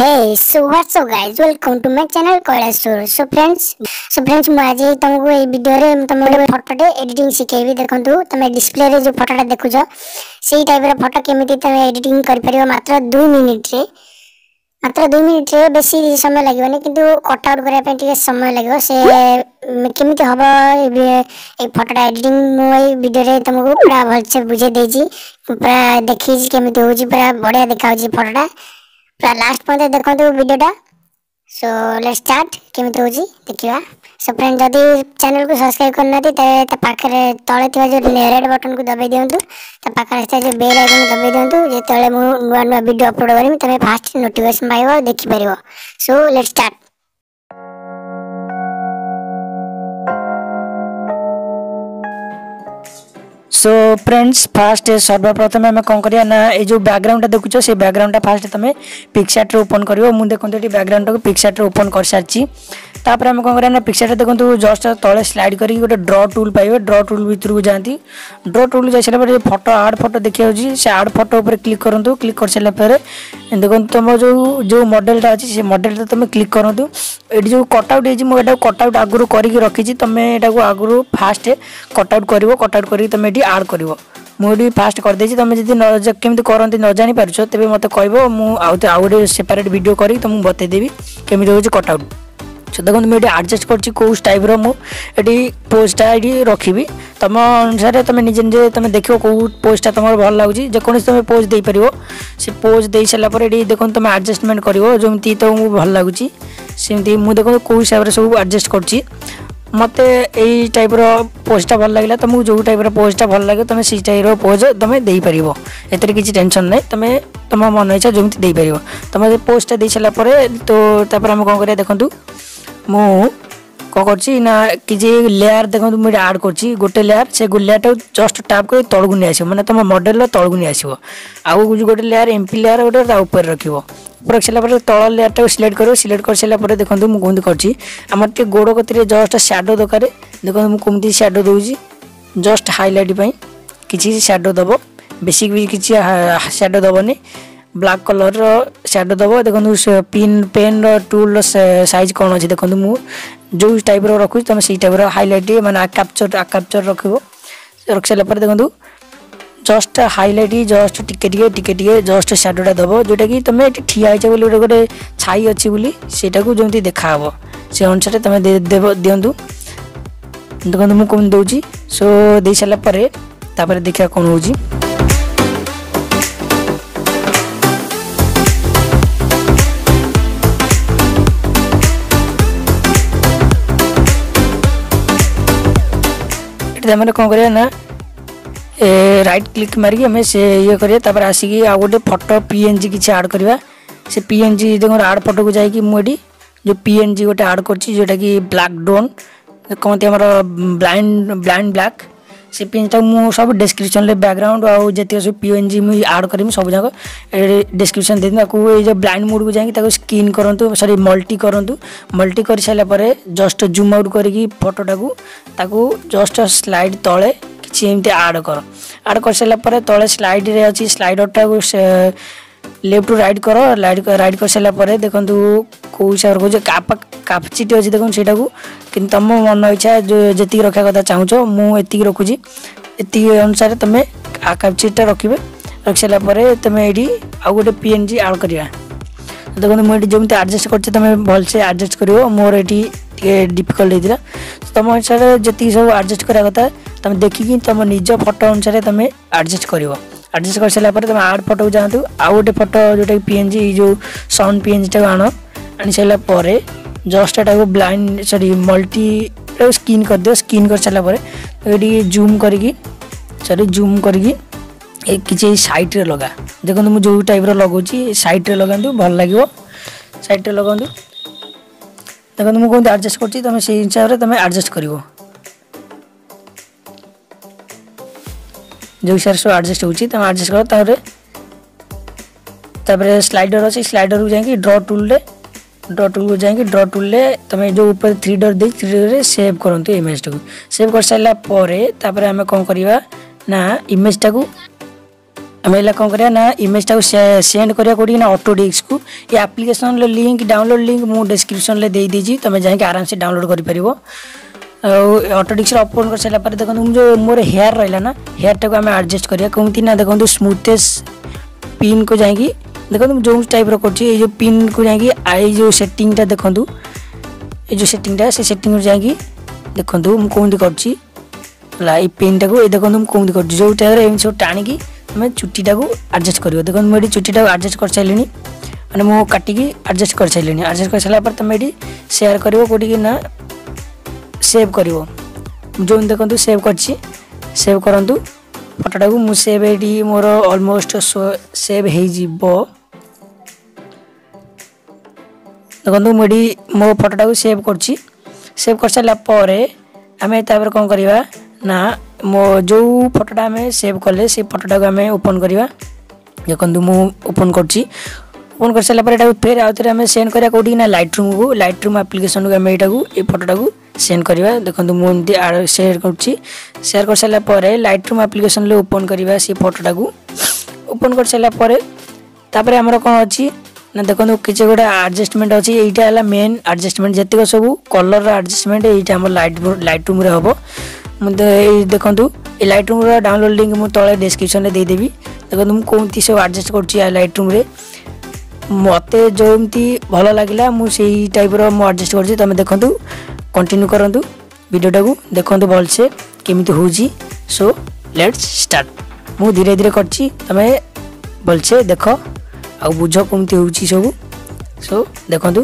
hey ಸುವರ್ಸೋ guys welcome to my channel Kailash story so friends so friends ମୁଁ ଆଜି ତମକୁ ଏଇ ଭିଡ଼ିଓରେ ତମେ ଗୋଟେ ଫଟୋଟେ ଏଡ଼ିଟିଂ ଶିଖେଇବି ଦେଖନ୍ତୁ ତମେ ଡିସପ୍ଲେରେ ଯେଉଁ ଫଟୋଟା ଦେଖୁଛ ସେଇ ଟାଇପ୍ର ଫଟୋ କେମିତି ତମେ ଏଡ଼ିଟିଂ କରିପାରିବ ମାତ୍ର ଦୁଇ ମିନିଟ୍ରେ ମାତ୍ର ଦୁଇ ମିନିଟ୍ରେ ବେଶୀ ସମୟ ଲାଗିବନି କିନ୍ତୁ କଟ୍ ଆଉଟ୍ କରିବା ପାଇଁ ଟିକେ ସମୟ ଲାଗିବ ସେ କେମିତି ହେବ ଏଇ ଫଟୋଟା ଏଡ଼ିଟିଂ ମୁଁ ଏଇ ଭିଡ଼ିଓରେ ତମକୁ ପୁରା ଭଲସେ ବୁଝେଇ ଦେଇଛି ପୁରା ଦେଖେଇଛି କେମିତି ହେଉଛି ପୁରା ବଢ଼ିଆ ଦେଖାହେଉଛି ଫଟୋଟା ପୁରା ଲାଷ୍ଟ ପର୍ଯ୍ୟନ୍ତ ଦେଖନ୍ତୁ ଭିଡ଼ିଓଟା ସୋ ଲେଟ୍ ଷ୍ଟାର୍ଟ କେମିତି ହେଉଛି ଦେଖିବା ସୋ ଫ୍ରେଣ୍ଡ ଯଦି ଚ୍ୟାନେଲକୁ ସବସ୍କ୍ରାଇବ୍ କରିନାହାନ୍ତି ତେବେ ତା ପାଖରେ ତଳେ ଥିବା ଯେଉଁ ରେଡ୍ ବଟନ୍କୁ ଦବାଇ ଦିଅନ୍ତୁ ତା ପାଖରେ ଆସିଥିବା ଯେଉଁ ବେଲ୍ ଆଇକନ୍ ଦବାଇ ଦିଅନ୍ତୁ ଯେତେବେଳେ ମୁଁ ନୂଆ ନୂଆ ଭିଡ଼ିଓ ଅପଲୋଡ଼୍ କରିବି ତୁମେ ଫାଷ୍ଟ ନୋଟିଫିକେସନ୍ ପାଇବ ଦେଖିପାରିବ so let start so friends first সর্বপ্রথমে আমি কম করিয়া না এই যে ব্যাকগ্রাউন্ডটা দেখুছ সেই ব্যাকগ্রাউন্ডটা ফার্স্ট তুমি পিকচার্টরে ওপন করিব মু দেখুন এটি ব্যাকগ্রাউন্ডটাকে পিকচার্টরে ওপন করসারিছি তাপরে আমি কম করিয়া না পিকচারটা দেখুন জস্ট তলে স্লাইড করি গোটে ড্র টুল পাইবে ড্র টুল ভিতরক যাতে ড্র টুল যাই সারা পরে ফটো আড ফটো দেখা যাচ্ছে সে আড ফটো উপরে ক্লিক করতু ক্লিক করে সারা পরে দেখুন তোমার যে যে মডেলটা আছে সে মডেলটা তুমি ক্লিক করতু এটি যে কটআউট হয়েছে মু এটা কটআউট আগর করি রাখিছি তুমি এটা আগর ফার্স্ট কটআউট করব কটআউট করি তুমি এটি ଆଡ଼୍ କରିବ ମୁଁ ଏଠି ଫାଷ୍ଟ କରିଦେଇଛି ତୁମେ ଯଦି କେମିତି କରନ୍ତି ନ ଜାଣିପାରୁଛ ତେବେ ମୋତେ କହିବ ମୁଁ ଆଉ ଆଉ ଗୋଟେ ସେପାରେଟ୍ ଭିଡ଼ିଓ କରିକି ତୁମକୁ ବତେଇଦେବି କେମିତି ହେଉଛି କଟ୍ଆଉଟ୍ ସୋ ଦେଖନ୍ତୁ ମୁଁ ଏଠି ଆଡ଼ଜଷ୍ଟ କରିଛି କେଉଁ ଟାଇପ୍ର ମୁଁ ଏଠି ପୋଷ୍ଟଟା ଏଠି ରଖିବି ତୁମ ଅନୁସାରେ ତୁମେ ନିଜେ ନିଜେ ତୁମେ ଦେଖିବ କେଉଁ ପୋଷ୍ଟଟା ତୁମର ଭଲ ଲାଗୁଛି ଯେକୌଣସି ତୁମେ ପୋଜ୍ ଦେଇପାରିବ ସେ ପୋଜ୍ ଦେଇସାରିଲା ପରେ ଏଠି ଦେଖନ୍ତୁ ତୁମେ ଆଡ଼ଜଷ୍ଟମେଣ୍ଟ କରିବ ଯେମିତି ତୁମକୁ ଭଲ ଲାଗୁଛି ସେମିତି ମୁଁ ଦେଖନ୍ତୁ କେଉଁ ହିସାବରେ ସବୁ ଆଡ଼ଜଷ୍ଟ କରୁଛି ମୋତେ ଏଇ ଟାଇପ୍ର ପୋଜ୍ଟା ଭଲ ଲାଗିଲା ତୁମକୁ ଯେଉଁ ଟାଇପ୍ର ପୋଜ୍ଟା ଭଲ ଲାଗିବ ତୁମେ ସେଇ ଟାଇପ୍ର ପୋଜ୍ ତୁମେ ଦେଇପାରିବ ଏଥିରେ କିଛି ଟେନସନ୍ ନାହିଁ ତୁମେ ତୁମ ମନ ଇଚ୍ଛା ଯେମିତି ଦେଇପାରିବ ତୁମେ ପୋଜ୍ଟା ଦେଇସାରିଲା ପରେ ତ ତାପରେ ଆମେ କ'ଣ କରିବା ଦେଖନ୍ତୁ ମୁଁ କ'ଣ କରୁଛି ନା କିଛି ଲେୟାର ଦେଖନ୍ତୁ ମୁଁ ଏଇଟା ଆଡ଼୍ କରୁଛି ଗୋଟେ ଲେୟାର ସେ ଲେୟାରଟାକୁ ଜଷ୍ଟ ଟାପ୍ କରି ତଳକୁ ନେଇ ଆସିବ ମାନେ ତୁମ ମଡ଼େଲର ତଳକୁ ନେଇ ଆସିବ ଆଉ ଗୋଟେ ଲେୟାର ଏମ୍ପି ଲେୟାର ଗୋଟେ ତା ଉପରେ ରଖିବ ରଖିସାରିଲା ପରେ ତଳ ଲେୟାରଟାକୁ ସିଲେକ୍ଟ କରିବ ସିଲେକ୍ଟ କରିସାରିଲା ପରେ ଦେଖନ୍ତୁ ମୁଁ କେମିତି କରିଛି ଆମର ଟିକେ ଗୋଡ଼ କତିରେ ଜଷ୍ଟ ସ୍ୟାଡ଼ୋ ଦରକାର ଦେଖନ୍ତୁ ମୁଁ କେମିତି ସ୍ୟାଡ଼ୋ ଦେଉଛି ଜଷ୍ଟ ହାଇଲାଇଟ୍ ପାଇଁ କିଛି ସ୍ୟାଡ଼ୋ ଦେବ ବେଶୀ ବି କିଛି ସ୍ୟାଡ଼ୋ ଦେବନି ବ୍ଲାକ୍ କଲର୍ର ସ୍ୟାଡ଼ୋ ଦେବ ଦେଖନ୍ତୁ ପିନ୍ ପେନ୍ର ଟୁଲ୍ର ସାଇଜ୍ କ'ଣ ଅଛି ଦେଖନ୍ତୁ ମୁଁ ଯେଉଁ ଟାଇପ୍ର ରଖୁଛି ତୁମେ ସେଇ ଟାଇପ୍ର ହାଇଲାଇଟ୍ ମାନେ କ୍ୟାପଚର୍ କ୍ୟାପଚର୍ ରଖିବ ରଖିସାରିଲା ପରେ ଦେଖନ୍ତୁ ଜଷ୍ଟ ହାଇଲାଇଟ୍ ଜଷ୍ଟ ଟିକେ ଟିକେ ଟିକେ ଟିକେ ଜଷ୍ଟ ସ୍ୟାଡ଼ୋଟା ଦେବ ଯେଉଁଟାକି ତୁମେ ଏଠି ଠିଆ ହେଇଛ ବୋଲି ଗୋଟେ ଗୋଟେ ଛାଇ ଅଛି ବୋଲି ସେଇଟାକୁ ଯେମିତି ଦେଖାହେବ ସେ ଅନୁସାରେ ତୁମେ ଦେବ ଦିଅନ୍ତୁ ଦେଖନ୍ତୁ ମୁଁ କେମିତି ଦେଉଛି ସୋ ଦେଇସାରିଲା ପରେ ତାପରେ ଦେଖିବା କ'ଣ ହେଉଛି ଏଠି ତାମାନେ କ'ଣ କରିବା ନା ए रईट क्लिक मारिक आम से ये करवा आसिक आउ गोटे फटो पीएनजी किसी आड करवा से पीएनजी देखो आड फटो को जाकि मुझे जो पीएनजी गोटे आड कर जोटा ब्लाक डोन कहते आमर ब्लाइंड ब्लाइंड ब्लाक से पीएनजीटा मुझे सब डेस्क्रिपन बैकग्राउंड आउ जिते सब पीएनजी मुझे आड करमी सब जाक डेस्क्रिप्सन दे जो ब्लाइंड मोड को जाकि स्किन करूँ सरी मल्टी करूँ मल्टी कर सारापर जस्ट जूम आउट करफटोटा को जस्ट स्लाइड तले କିଛି ଏମିତି ଆଡ଼ କର ଆଡ଼ କରିସାରିଲା ପରେ ତଳେ ସ୍ଲାଇଡ଼ରେ ଅଛି ସ୍ଲାଇଡ଼ରଟାକୁ ଲେଫ୍ଟ ଟୁ ରାଇଟ୍ କର ରାଇଟ୍ କରିସାରିଲା ପରେ ଦେଖନ୍ତୁ କେଉଁ ହିସାବରେ କହୁଛ କାପାସିଟି ଅଛି ଦେଖନ୍ତୁ ସେଇଟାକୁ କିନ୍ତୁ ତୁମ ମନ ଇଚ୍ଛା ଯେତିକି ରଖିବା କଥା ଚାହୁଁଛ ମୁଁ ଏତିକି ରଖୁଛି ଏତିକି ଅନୁସାରେ ତମେ କାପାସିଟିଟା ରଖିବେ ରଖିସାରିଲା ପରେ ତୁମେ ଏଇଠି ଆଉ ଗୋଟେ ପି ଏନ୍ ଜି ଆଡ଼ କରିବା ଦେଖନ୍ତୁ ମୁଁ ଏଠି ଯେମିତି ଆଡ଼ଜଷ୍ଟ କରିଛି ତୁମେ ଭଲସେ ଆଡ଼ଜଷ୍ଟ କରିବ ମୋର ଏଠି ଟିକେ ଡିଫିକଲ୍ଟ ହେଇଥିଲା ତୁମ ହିସାବରେ ଯେତିକି ସବୁ ଆଡ଼ଜଷ୍ଟ କରିବା କଥା ତୁମେ ଦେଖିକି ତୁମ ନିଜ ଫଟୋ ଅନୁସାରେ ତୁମେ ଆଡ଼ଜଷ୍ଟ କରିବ ଆଡ଼ଜଷ୍ଟ କରିସାରିଲା ପରେ ତୁମେ ଆଡ଼ ଫଟୋକୁ ଯାଆନ୍ତୁ ଆଉ ଗୋଟେ ଫଟୋ ଯେଉଁଟାକି ପିଏନ୍ଜି ଯେଉଁ ସାଉଣ୍ଡ ପିଏନ୍ଜିଟାକୁ ଆଣ ଆଣିସାରିଲା ପରେ ଜଷ୍ଟ ଏଟାକୁ ବ୍ଲାଇଣ୍ଡ ସରି ମଲ୍ଟି ସ୍କିନ୍ କରିଦିଅ ସ୍କିନ୍ କରିସାରିଲା ପରେ ଏଠିକି ଜୁମ୍ କରିକି ସରି ଜୁମ୍ କରିକି ଏ କିଛି ସାଇଟ୍ରେ ଲଗା ଦେଖନ୍ତୁ ମୁଁ ଯେଉଁ ଟାଇପ୍ର ଲଗାଉଛି ସାଇଟ୍ରେ ଲଗାନ୍ତୁ ଭଲ ଲାଗିବ ସାଇଟ୍ରେ ଲଗାନ୍ତୁ ଦେଖନ୍ତୁ ମୁଁ କେମିତି ଆଡ଼ଜଷ୍ଟ କରୁଛି ତୁମେ ସେଇ ହିସାବରେ ତୁମେ ଆଡ଼ଜଷ୍ଟ କରିବ जो हिसाब से आडजस्ट होमें आडजस्ट कर स्लाइडर अच्छे स्लाइडर को जाइए ड्र टूल ड्र टूल को जाइए ड्र टूल तुम जो ऊपर थ्री डर दे थ्री डर सेव करूँ इमेज टाक सेव कर सारापर आम कौन करवा ना इमेज टाक आम कौन करा ना इमेज टाक सेंड करा कौटी ना अटोडिक्स को ये आप्लिकेसन लिंक डाउनलोड लिंक मुझे डेस्क्रिपन में देदेगी तुम जाइए आराम से डाउनलोड कर अटो डिक्स अपलोड कर सारे देखो तो मुझे मोर हेयर रहा ना हेयर टाक आम आडजस्ट करा कमी ना देखो स्मूथेस तो पिन को जाकि देखो तो जो टाइप रखे ये जो पिन को जाकि आई जो सेटिंगटा देखूँ ये जो सेटिंगटा से सेटिंग जाकि देखो मुझे कमी कर पेनटा को देखो मुझे कर जो टाइप एम सब टाणी तुम्हें चुट्टी को आडजस्ट कर देखो मुझे चुट्टी चुट्टा आडजस्ट कर सारे मैंने मुझे काटिकी आडजस्ट कर सारे आडजस्ट कर सारापर तुम ये सेयार कर कौटिकी सेव कर जो देखते सेव करव करूँ फटोटा को मुझे ये मोर अलमोस्ट सेव हो देखु मुझे मो फटोटा को सेव कर सेव कर सारापर आम कौन करवा ना मो जो फटोटा आम सेव कले से फटोटा को आम ओपन करवा देखो मुपन कर ओपन कर सारापर फेर आउ थे आम सेंड करा कौटिकना लाइट रूम को लाइट रूम आप्लिकेसन को आम यू फटोटा को সেন্ড করা দেখুন মু এমনি আড় সেয়ার করছি সেয়ার করে সারা পরে লাইট রুম আপ্লিকেসন ওপন করা সেই ফটোটা ওপন করে সারা পরে তাপরে আমার কম অছি না দেখুন কিছু গোটে আডজষ্টমেন্ট অছি এইটা হল মেন আডজষ্টমেন্ট যেতক সব কলর আডজষ্টমেন্ট এইটা আমার লাইট লাইট রুম্রে হব এই দেখুন এই লাইট রুম্র ডাউনলোড লিঙ্ক মু তলে ডেসক্রিপশনে দিয়েদেবি দেখুন মু কোমতি সব আডজষ্ট করছি লাইট রুম্রে মতো যেমতি ভালো লাগিলা মু সেই টাইপর মু আডজষ্ট করছি তুমি দেখুন କଣ୍ଟିନ୍ୟୁ କରନ୍ତୁ ଭିଡ଼ିଓଟାକୁ ଦେଖନ୍ତୁ ଭଲସେ କେମିତି ହେଉଛି ସୋ ଲେଟ୍ସ ଷ୍ଟାର୍ଟ ମୁଁ ଧୀରେ ଧୀରେ କରିଛି ତୁମେ ଭଲସେ ଦେଖ ଆଉ ବୁଝ କେମିତି ହେଉଛି ସବୁ ସୋ ଦେଖନ୍ତୁ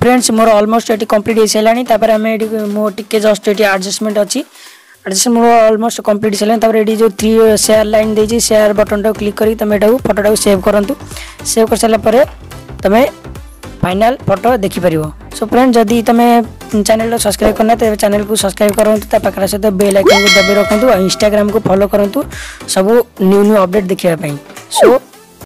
फ्रेंड्स मोर अलमोस्ट ये कम्प्लीट हो सारे आम मोटे जस्ट ये आडजस्टमेंट अच्छी आडजस्ट मोर अलमोस्ट कम्प्लीट हो सारे ये जो थ्री सेयार लाइन देती सेयार बटन टाइम क्लिक कर तुम यहाँ फटोटा सेव करूँ सेव कर सारापर तुम फाइनाल फटो देखिपर सो फ्रेंड्स जदि तुम चैनल सब्सक्राइब करना तेज चैनल को सब्सक्राइब करूँ पाखे सहित बेल आइकन को दबाई और इंस्टाग्राम को फॉलो करूँ सब न्यू न्यू अपडेट देखापी सो